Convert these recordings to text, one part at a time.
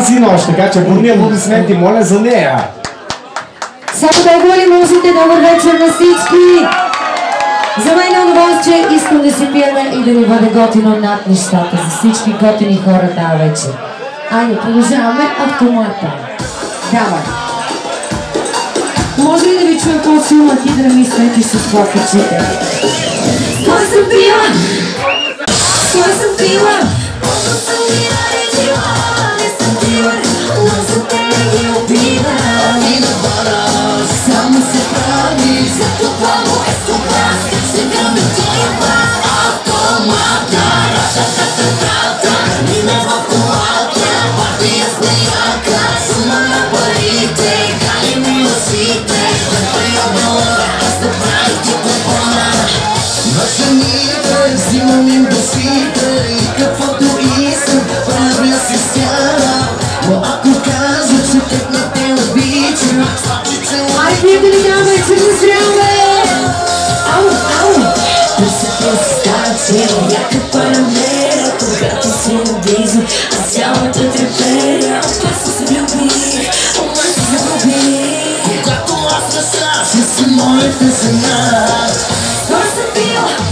тази нощ, така че бурни аплодисменти, моля за нея. Само толкова ли можете? Добър вечер на всички! За мен е удоволствие, искам да се пиеме и да ни бъде готино над нещата за всички готини хора тази вечер. Айде, продължаваме автомата. Давай. Може ли да ви чуя по-силно, ти да не ми светиш с плакачите? Кой съм била? Кой съм била? Само се прави, за това му е скоба Сега comigo ligar, mas se desgrama Au, au. Você pensa que está para mera Tu gato sem um beijo Hacia outra trepeira Passa sobre o bico O mais não vi O gato mostra chance Se morre, se nada Você viu?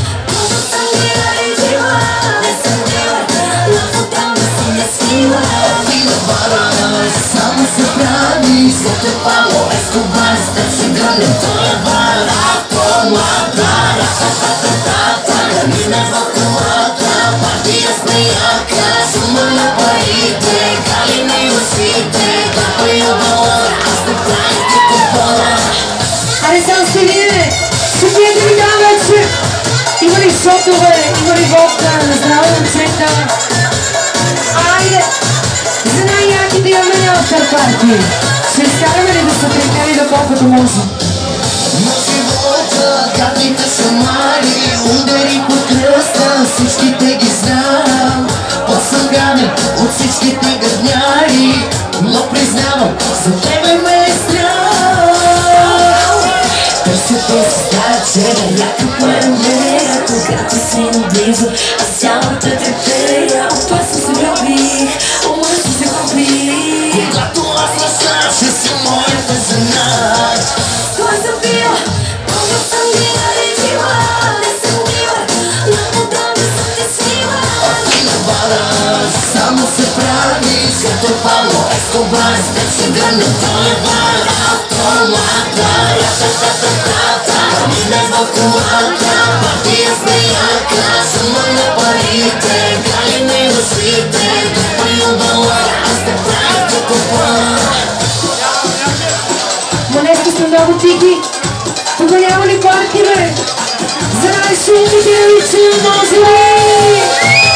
Summer surprise, set the fire се гърне, той е бар Автомата, ра-та-та-та-та Мине в колата, партия с неяка Сума на парите, гали ми усите Той е долар, аз не правих ти купона Аре, само сте вие! Чупиете ми там вече! Има ли шотове? Има ли водка? На здраве момчета! Айде! За най-яките имаме на автор парти! Ще изкараме ли да се прекали до колкото може? На гадните шамари Удари по кръста, всичките ги знам. По-съм гаден от всичките гадняри Но признавам, за тебе ме е страх. Търся тези стаче, някаква намеря Когато си наблизо, аз цялата треперя той бар Автомата, ра-та-та-та-та Мине в колата, партия с неяка Сума на парите, гали ми душите Топай долар, аз те правих ти купона Ма днеска сме много тихи. Тук няма ли парки, бе? За най-шумните личи, може ли? А,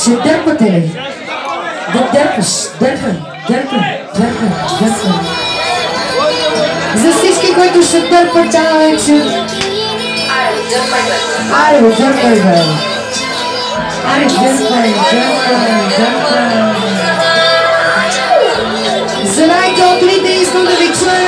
Ще дърпате ли? Да дърпаш, дърпай, дърпай, дърпай, дърпай. За всички, които ще дърпат тази вечер, Аре, бе, дърпай, бе. Аре, дърпай, дърпай, дърпай. За най-готовите искам да ви чуя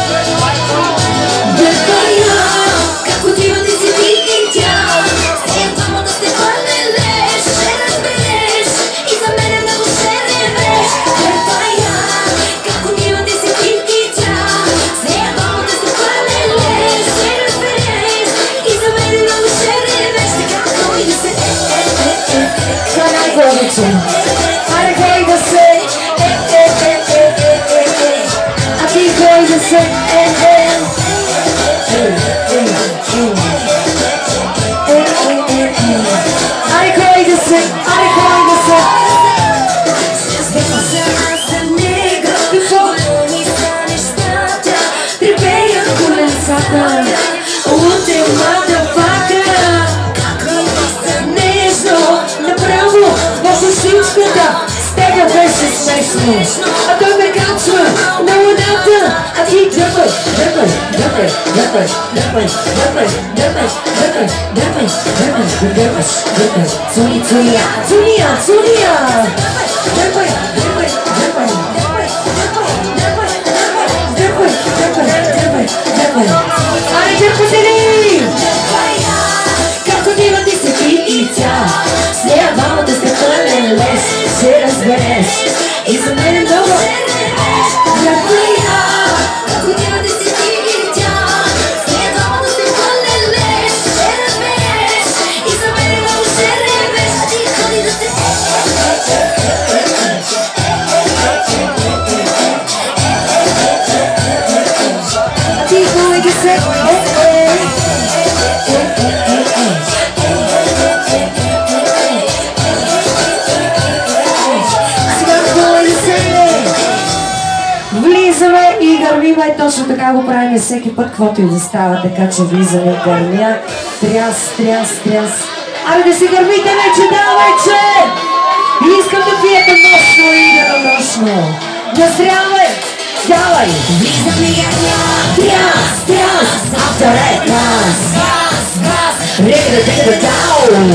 Kadın, kadın, yapın, yapın, yapın, yapın, yapın, yapın, yapın, yapın, yapın, yapın, yapın, yapın, Tuni, Tunia, Tunia, Tunia. Yapın, yapın, yapın, yapın, yapın, yapın, yapın. Ай, дърпатели! Както ти върти се ти и тя, с нея двамата сте пълен лес, ще разбереш. И за мен е много, точно така го правим всеки път, каквото и да става, така че влизаме гърмя. Тряс, тряс, тряс. Абе да се гърмите вече, да, вече! И искам да пиете нощно и да нощно. Назрявай! Давай! Влизам и гърмя! Тряс, тряс! Автор е тряс! Река да те да дау!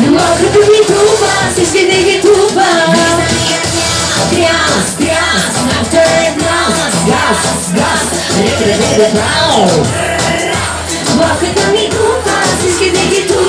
Мокрото ми тупа, всички да ги тупа! Влизам гърмя! Газ, газ, нафтен газ, газ, газ, лебе, лебе, брау. Бабката ми купа, всички ми ги тупа.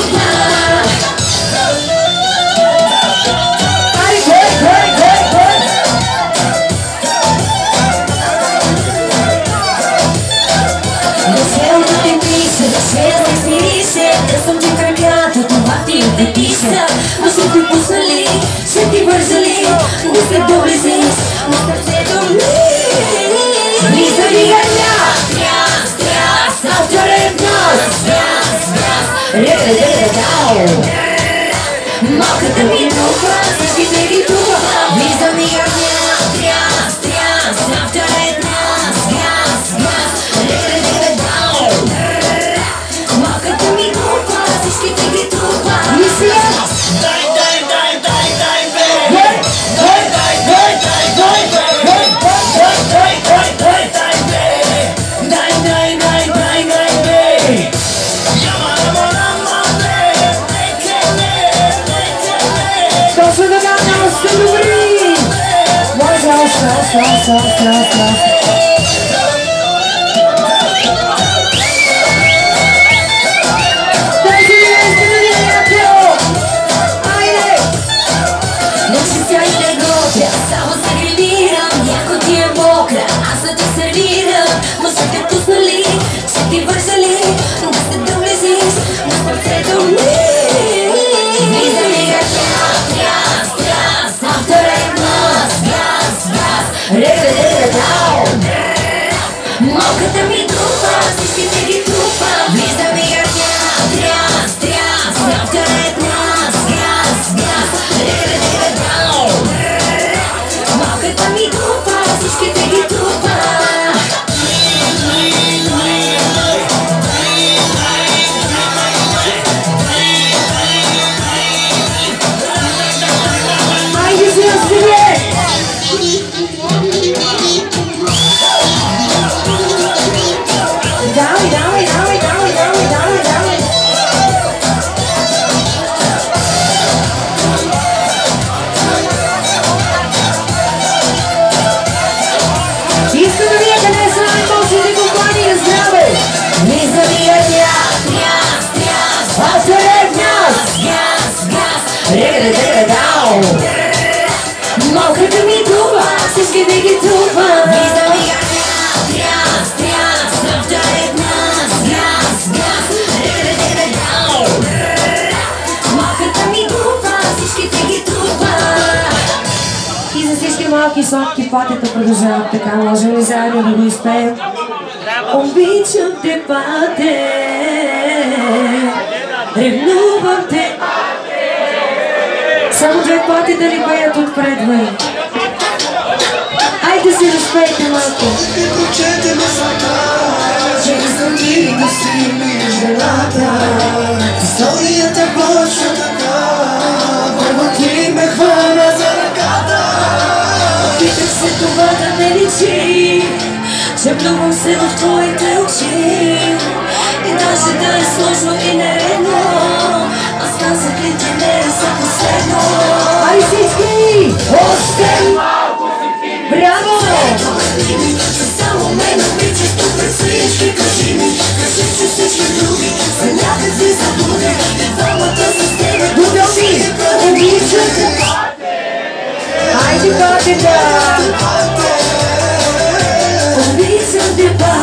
Bounce, bounce, bounce Ръка да дау Малката ми наука Също се ги тука Влизам и огня Тряс, тряс Автарет нас Газ, газ Ръка да дау Малката ми наука Всичките ги трупа Мисля love, love. две. Айде се разпейте малко. Прочете мисълта, че не съм ти да си ми жената. Историята почва така, първо ти ме хвана за ръката. Опитах се това да не личи, че много се в твоя Ти! Още малко си пили! Браво! Само мен обичаш, тук пред всички кажи ми, кажи, че всички други са някакви заблуди, и двамата с тебе. Дудови! Обичаш! Хайде, Катя! Обичам те, Бате!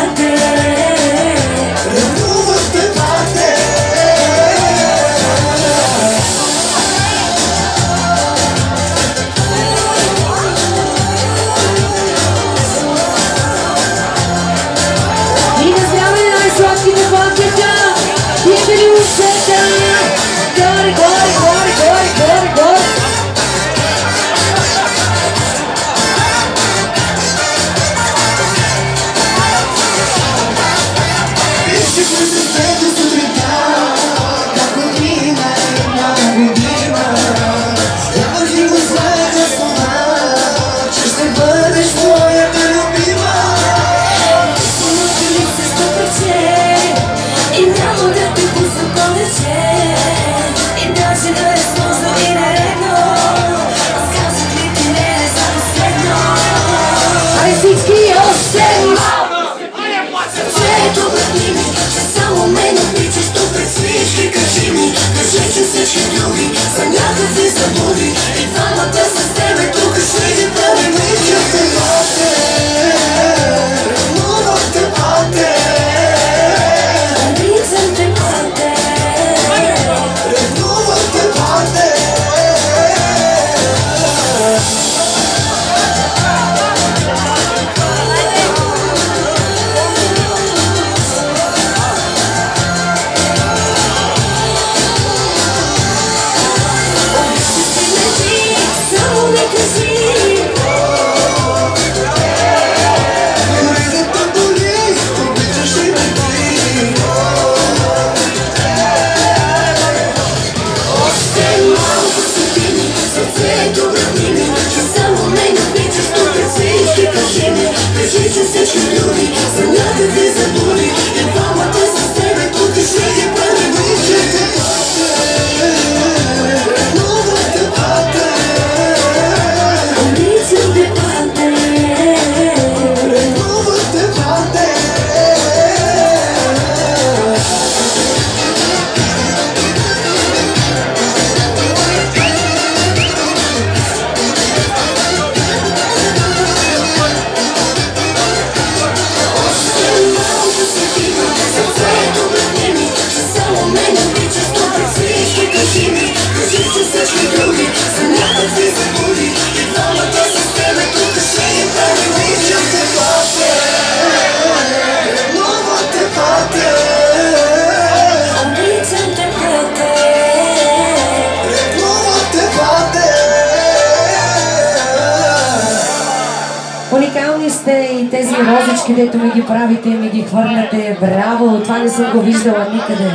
правите и ми ги хвърляте. Браво, това не съм го виждала никъде.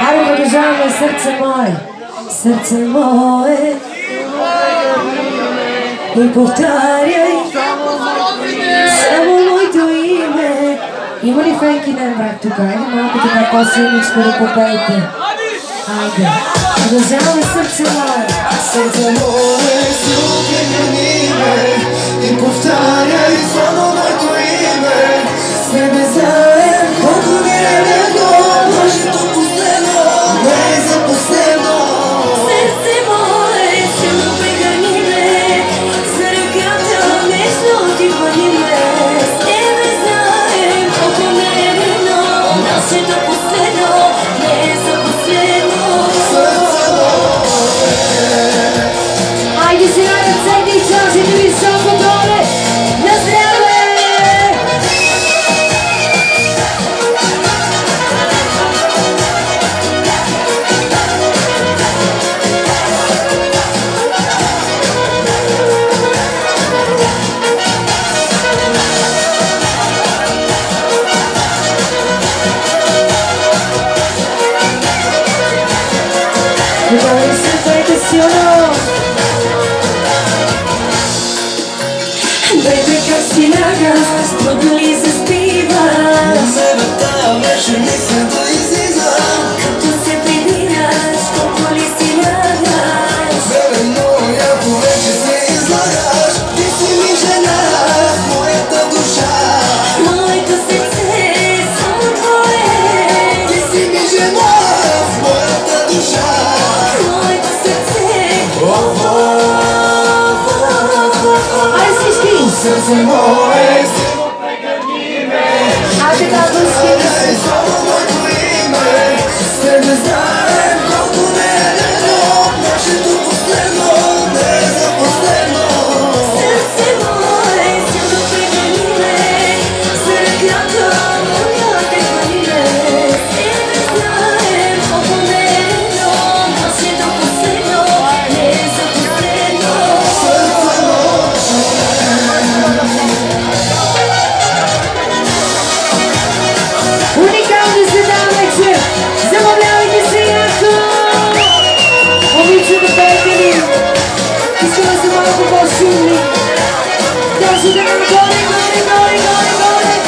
Аре, продължаваме, сърце мое. Сърце мое. И повтаряй само моето име. Има ли фенки на брак тук? Айде малко така по-силничко да попейте. Айде. Продължаваме сърце мое. Сърце мое, слухай на. И повтаряй само моето име. sevmesen Koku bir ele dolmuş vuole sempre che sia uno Baby, Castilagos, Bogolese, Stiva La sera tavola, je ne sais always Dance for Sydney. Dance it down, got it, got it, got it, got it, got it.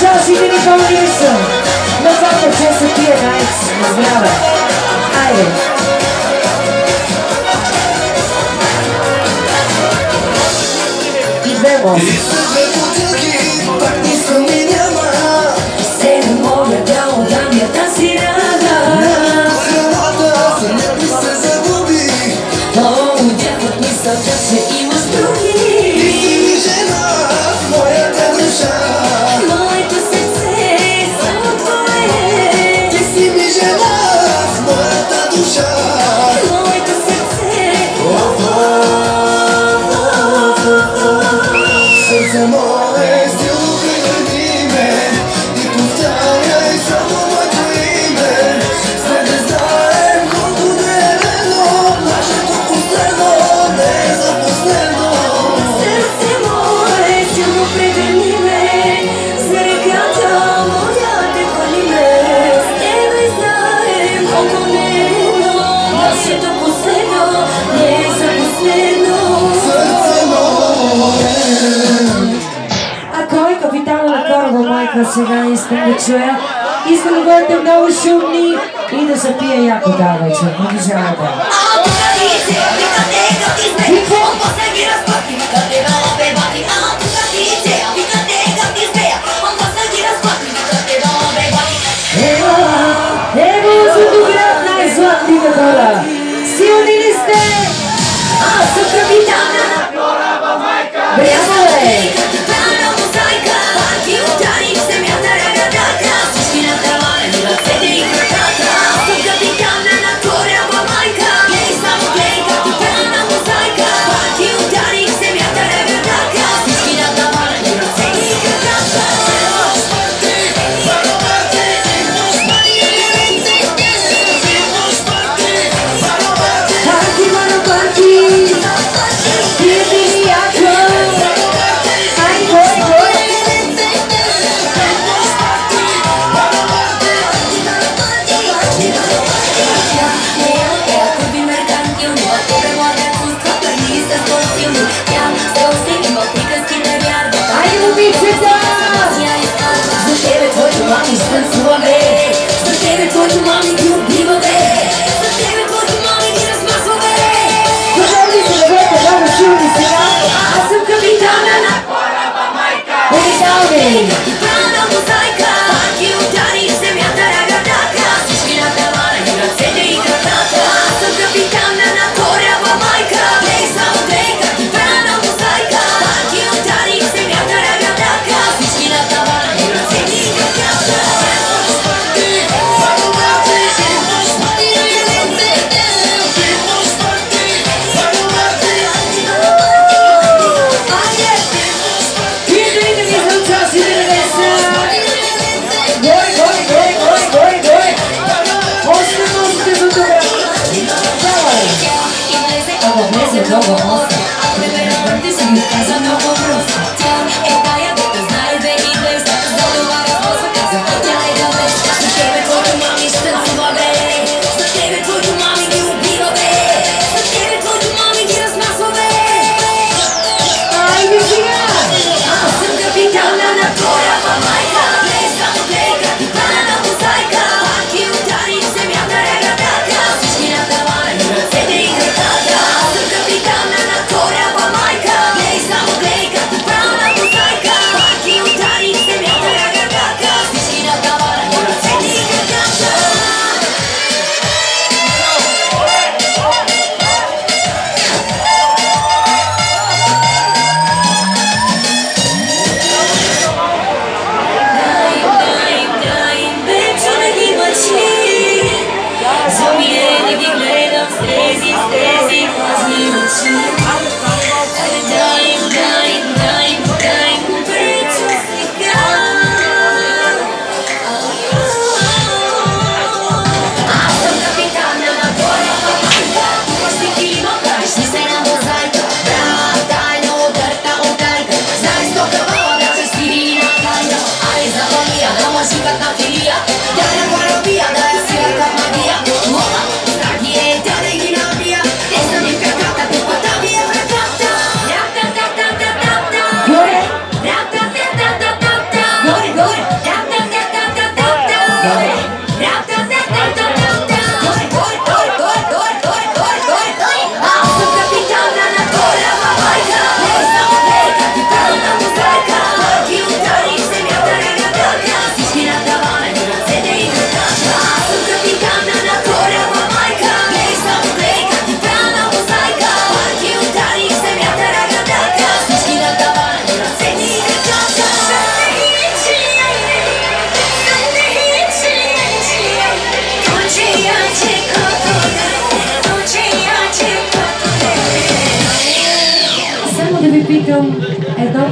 não Sydney from Lisa. Let's have a istom Iskreno istom godem na ušumni i da se pije jako daleče, podržava da. A ovo se mi.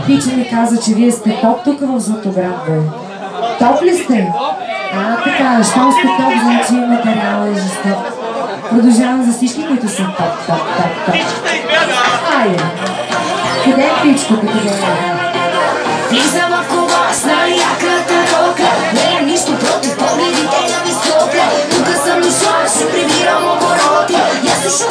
Пиче ми каза, че вие сте топ тук в Златоград, бе. Топ ли сте? А, така, щом сте топ, значи материал е жесток. Продължавам за всички, които са топ, топ, топ, топ. Айде. Къде е пичката, къде е? Влизам в клуба с най-яката тока Не е нищо против погледите на висока Тук съм дошла, ще прибирам обороти Я се шо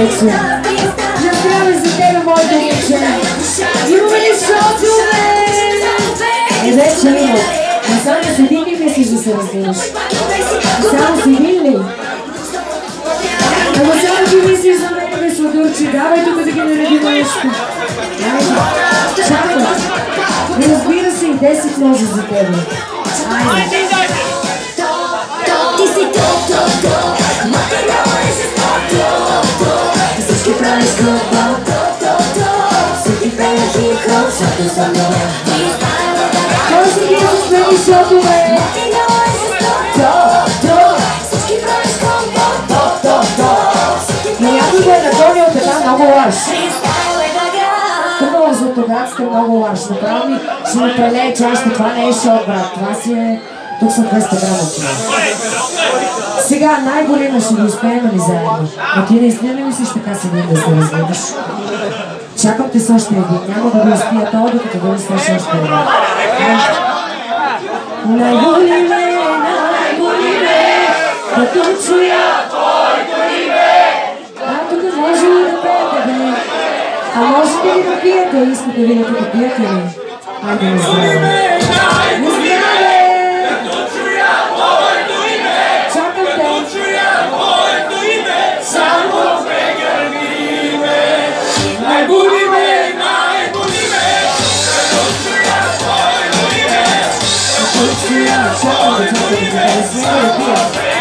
Вечер. Направя за тебе, моето момче. Имаме ли шотове? Е, вече има. Но само с един ли мислиш да се разделиш? Само с един ли? Ама само ти мислиш за мен, бе, Сладурче. Давай тук да ги наредим нещо. Чакай. Разбира се, и 10 може за тебе. Айде. Много лъж Направо ми ще ми прелее чашка. Това не е шоу. Това си е... Тук са 200 грама. Сега най-голема ще го успеем ли заедно? Но ти наистина не мислиш така с един да се разведеш? Чакам те с още един. Няма да го успия това, докато да успееш още един. Най-боли ме, най-боли ме, като чуя твоето име. А тук може ли да пеете, бе? А може ли да пиете? Искате ви да пиете ли? Айде, не знам. Не знам, She and the child, the time of the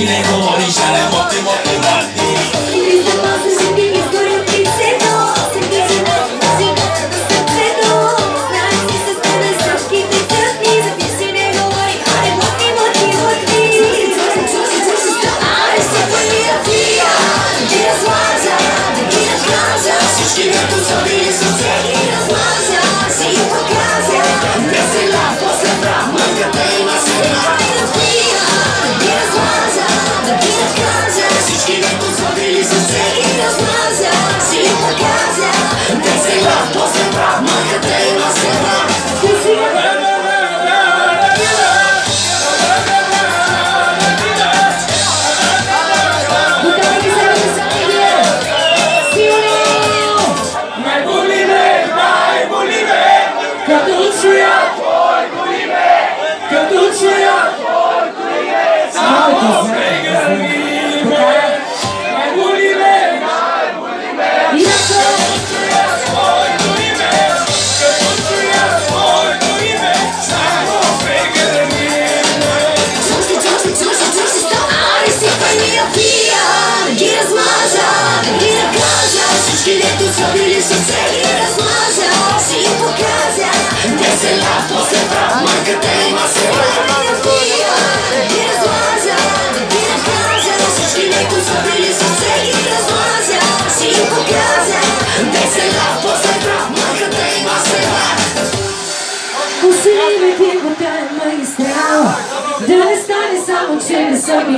Chile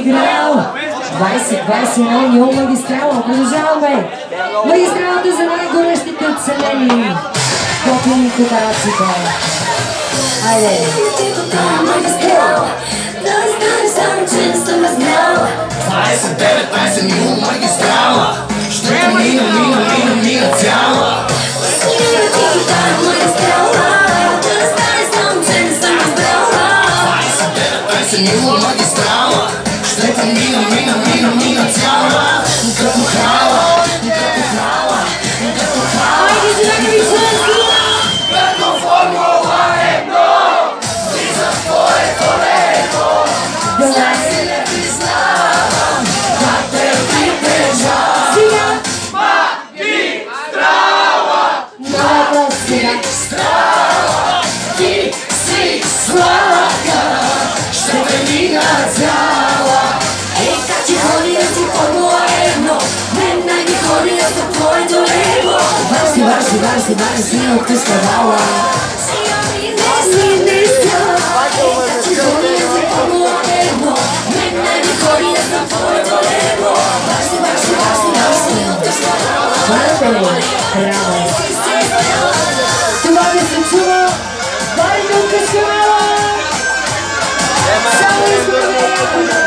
и финал. 20-21 Магистрала. Продължаваме. Магистралата за най-горещите оцелени. Коплени кодараците. Айде. Магистрала. 29-20 Нил Магистрала. Ще мина, мина, мина, мина цяла. Magistral. in the. chyba z nią krystowała Tu mamy zaczęła, bardzo I Cały jest w ogóle jak u nas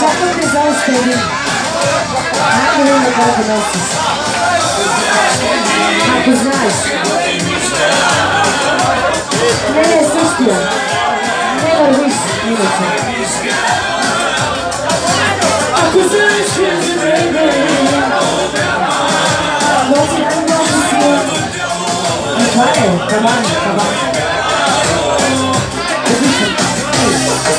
Sakın bize istedim. Hakkını da kalkınasız. Hakkıznaz. Nereye sus diyor. é wish. Hakkıznaz. Come on, come on.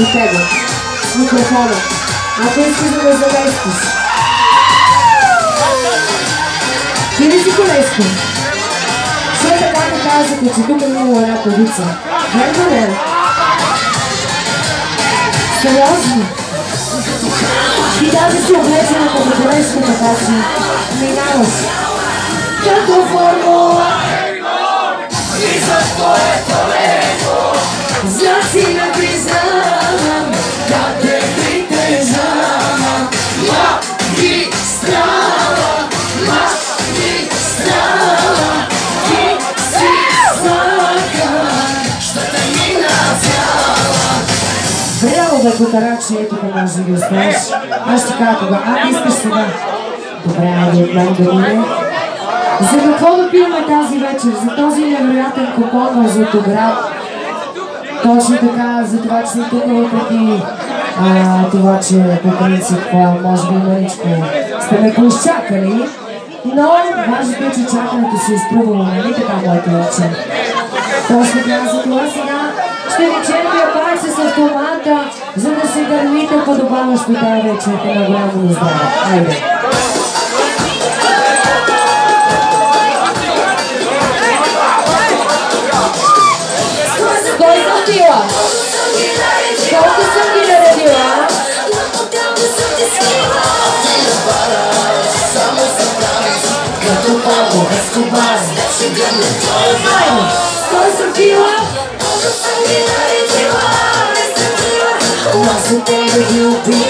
Me pega. Microfone. Apenas fiz meus domésticos. Vinícius Culesco. Sou pegado em casa, continuo comemorar a polícia. Vai morrer. Serioso? Que dá de sorvete na concorrência do Tocati. Meninas. Canto formou. Isso é foi torrego. Já se não Котарачи, ето може да ги. Аз ще кажа кога. А, искаш сега. Добре, айде от мен да мине. За какво да пиеме тази вечер? За този невероятен купон за Златоград. Точно така, за това, че съм тук въпреки това, че по принцип, може би мъничко сте ме поизчакали. Но важното е, че чакането си е струвало, нали така, моите момче? Точно така, за това сега ще ви черпя пак с автомата, за да се подобаващо тази вечер на голямо здраве. Айде! Кой? there you be.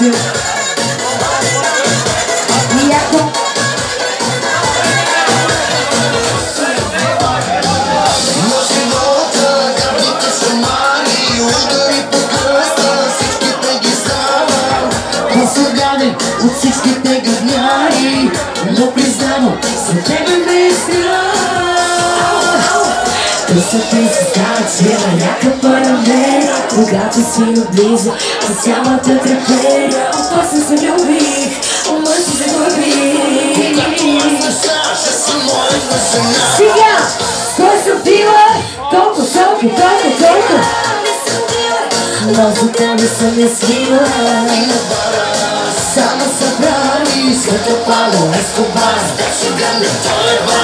Jackson. Късата и се някаква на Когато си наблизо, аз цялата треперя Опасно се любих, ума си загубих сега! Кой съм била? Колко, колко, колко, колко? Но за тебе съм я свила Само се прави Като Пабло Ескобар Ще гърне той е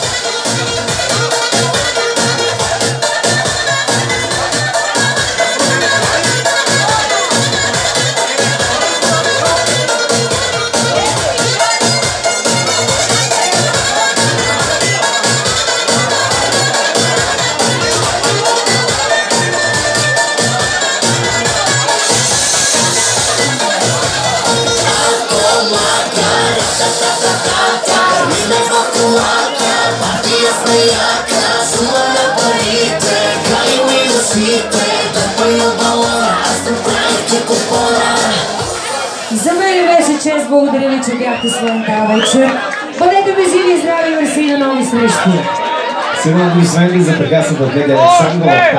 ви, че бяхте с мен тази вечер. Бъдете безиви и здрави, мерси на нови срещи. Сега ви за прекрасната гледа Александра.